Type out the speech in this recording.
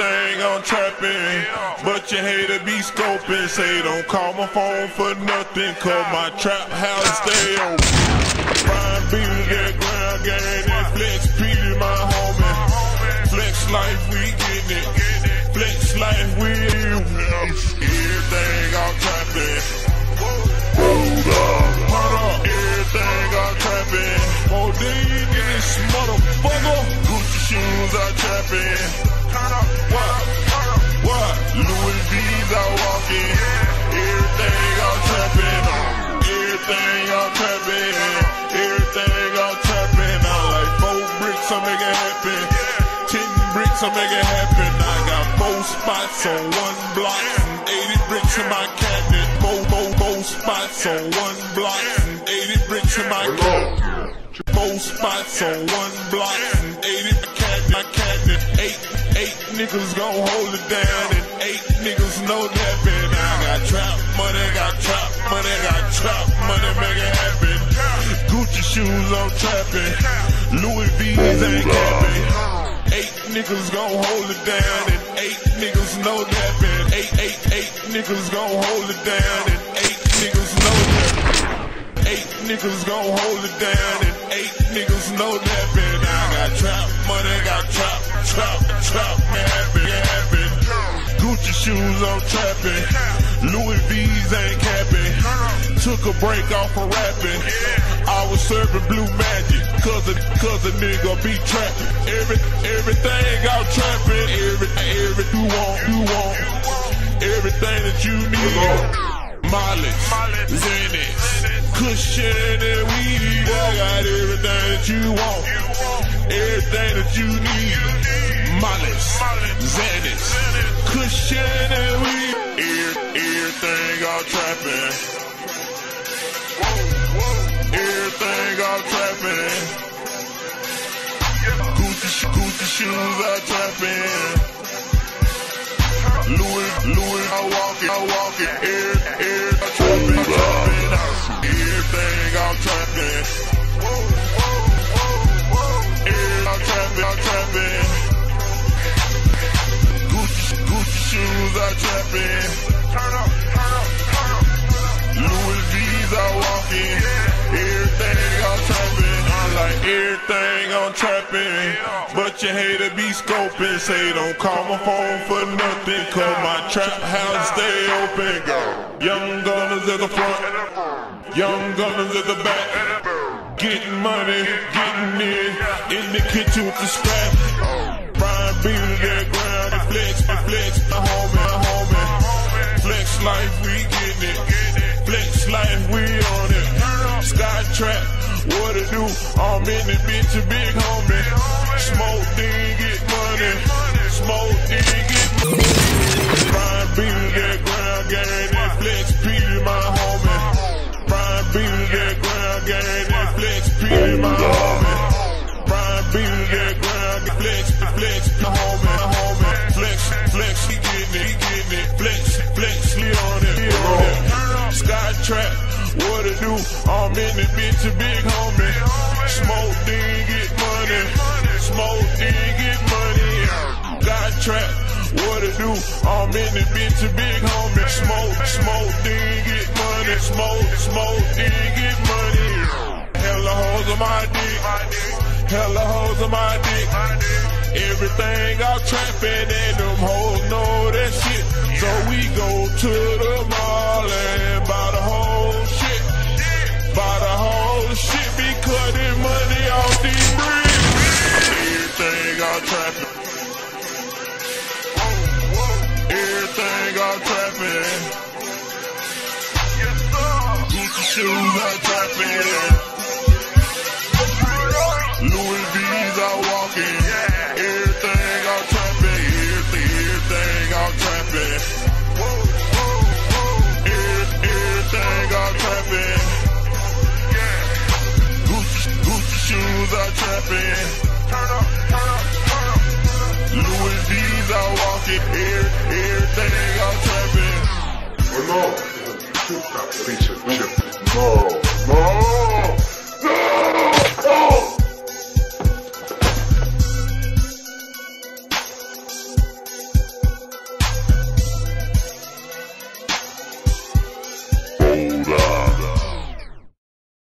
Everything I'm trapping, but you hate to be scoping. Say don't call my phone for nothing, cause my trap house stay open. Fine Beater, that ground gang, that flex Peter, my homie. Flex life, we getting it. Flex life, we everything I'm trapping. Hold up, hold up, everything I'm trapping. Modine in this motherfucker. Gucci shoes I'm trapping. What? What? Louis walking. Everything I'm trapping. Everything. Everything. I like four bricks, make it happen. Ten bricks, I make it happen. I got four spots on one block and 80 bricks in my cabinet. Four, four, four spots on one block and 80 bricks in my cabinet. Four spots on one block and 80 my cabinet. Eight, eight niggas gon' hold it down and eight niggas know that. I got trap money, got trap money, got trap money, make it happen. Gucci shoes I'm trapping, Louis V's ain't capping. Eight niggas gon' hold it down and eight niggas know that. Eight, eight, eight niggas gon' hold it down and eight niggas know that. Eight niggas gon' hold it down and eight niggas know that got trap money, got trap, trap, trap, man, happen, happen. Gucci shoes I'm trapping, Louis V's ain't capping. Took a break off of rapping. I was serving blue magic, cause a, cause a nigga be trapping. Every, everything I'm trapping, every, every you want, you want. Everything that you need. Molly, Xanax, cushion and weed. I got everything that you want, everything that you need. Molly, Xanax, cushion and weed. Every- Everything I'm trapping. Everything I'm trapping. Gucci, Gucci shoes I'm trapping. I'm. Turn up, turn up, turn up. Louis V's, I walk in. Everything I'm trapping, I like everything I'm trapping. But you hate to be scoping, say don't call my phone for nothing, cause my trap house stay open. Young gunners at the front, young gunners at the back. Getting money, getting in, in the kitchen with the scrap. Brian Beater, that ground, the flex, the flex, the homie, the homie. What it do? I'm in the bitch, a big homie. Smoke, then get money. Smoke, then get money. Brian Beater, that ground gang, that flex, Peter, my homie. Brian Beater, that ground gang, that flex, Peter, my homie. Brian Beater, that ground, flex, flex, the homie, the homie. Flex, flex, he getting it, he getting it. Flex, flex, he on it, he on. Sky trap, what it do? I'm in the bitch, a big. Smoke, then get money. Smoke, then get money. Sky trap, what it do? I'm in the bitch, a big homie. Smoke, smoke, then get money. Smoke, smoke, then get money. Hella hoes on my dick. Hella hoes on my dick. Everything I'm trapping and them hoes Shoes I'm trapping. Louis V's I'm walking. Everything I'm trapping. Everything, everything I'm Everything I'm trapping. Gucci, Gucci shoes I'm trapping. Turn up, turn up, turn up. Louis V's I'm walking. Everything I'm trapping. No. No, no,